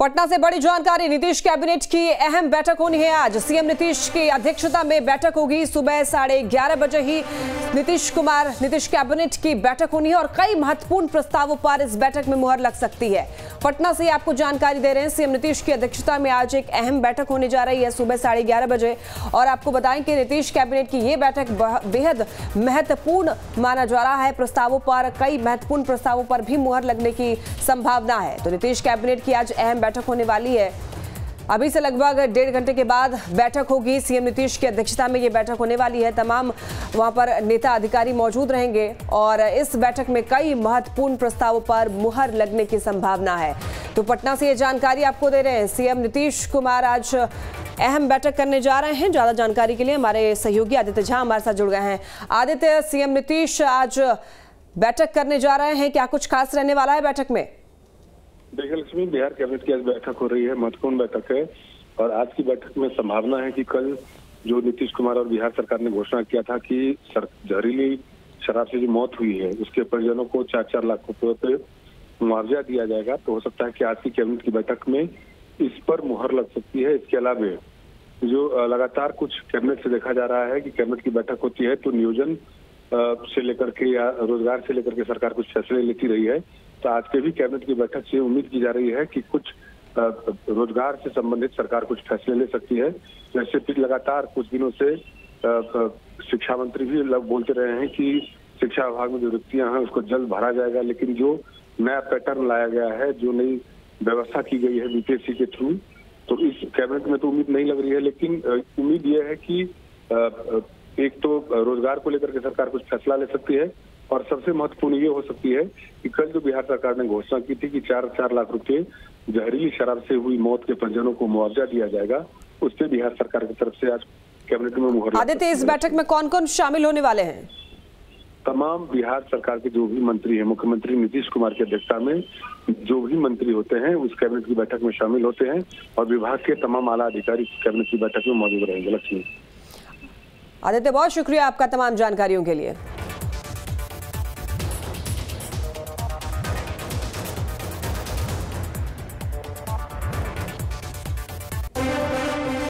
पटना से बड़ी जानकारी, नीतीश कैबिनेट की अहम बैठक होनी है आज। सीएम नीतीश की अध्यक्षता में बैठक होगी। सुबह साढ़े ग्यारह बजे ही नीतीश कुमार, नीतीश कैबिनेट की बैठक होनी है और कई महत्वपूर्ण प्रस्तावों पर इस बैठक में मुहर लग सकती है। पटना से आपको जानकारी दे रहे हैं, सीएम नीतीश की अध्यक्षता में आज एक अहम बैठक होने जा रही है सुबह साढ़े ग्यारह बजे। और आपको बताएँ कि नीतीश कैबिनेट की ये बैठक बेहद महत्वपूर्ण माना जा रहा है। प्रस्तावों पर, कई महत्वपूर्ण प्रस्तावों पर भी मुहर लगने की संभावना है। तो नीतीश कैबिनेट की आज अहम बैठक होने वाली है। अभी से लगभग डेढ़ घंटे के बाद बैठक होगी। सीएम नीतीश की अध्यक्षता में ये बैठक होने वाली है। तमाम वहाँ पर नेता अधिकारी मौजूद रहेंगे और इस बैठक में कई महत्वपूर्ण प्रस्तावों पर मुहर लगने की संभावना है। तो पटना से ये जानकारी आपको दे रहे हैं। सीएम नीतीश कुमार आज अहम बैठक करने जा रहे हैं। ज़्यादा जानकारी के लिए हमारे सहयोगी आदित्य झा हमारे साथ जुड़ गए हैं। आदित्य, सीएम नीतीश आज बैठक करने जा रहे हैं। क्या कुछ खास रहने वाला है बैठक में? देखिए लक्ष्मी, बिहार कैबिनेट की आज बैठक हो रही है, महत्वपूर्ण बैठक है और आज की बैठक में संभावना है कि कल जो नीतीश कुमार और बिहार सरकार ने घोषणा किया था कि जहरीली शराब से जो मौत हुई है, उसके परिजनों को चार चार लाख रुपए पे मुआवजा दिया जाएगा। तो हो सकता है कि आज की कैबिनेट की बैठक में इस पर मुहर लग सकती है। इसके अलावा जो लगातार कुछ कैबिनेट से देखा जा रहा है कि कैबिनेट की बैठक होती है तो नियोजन से लेकर के या रोज़गार से लेकर के सरकार कुछ फैसले लेती रही है तो आज के भी कैबिनेट की बैठक से उम्मीद की जा रही है कि कुछ रोज़गार से संबंधित सरकार कुछ फैसले ले सकती है। जैसे फिर लगातार कुछ दिनों से शिक्षा मंत्री भी बोलते रहे हैं कि शिक्षा विभाग में जो रिक्तियाँ हैं उसको जल्द भरा जाएगा, लेकिन जो नया पैटर्न लाया गया है, जो नई व्यवस्था की गई है बीपीएससी के थ्रू तो इस कैबिनेट में तो उम्मीद नहीं लग रही है, लेकिन उम्मीद यह है कि एक तो रोज़गार को लेकर के सरकार कुछ फैसला ले सकती है और सबसे महत्वपूर्ण ये हो सकती है कि कल जो बिहार सरकार ने घोषणा की थी कि चार चार लाख रुपए जहरीली शराब से हुई मौत के परिजनों को मुआवजा दिया जाएगा उस पर बिहार सरकार की तरफ़ से आज कैबिनेट में मुहर आदित्य इस बैठक में कौन कौन शामिल होने वाले हैं? तमाम बिहार सरकार के जो भी मंत्री हैं मुख्यमंत्री नीतीश कुमार की अध्यक्षता में जो भी मंत्री होते हैं उस कैबिनेट की बैठक में शामिल होते हैं और विभाग के तमाम आला अधिकारी कैबिनेट की बैठक में मौजूद रहेंगे। लक्ष्मी। आदित्य बहुत शुक्रिया आपका तमाम जानकारियों के लिए।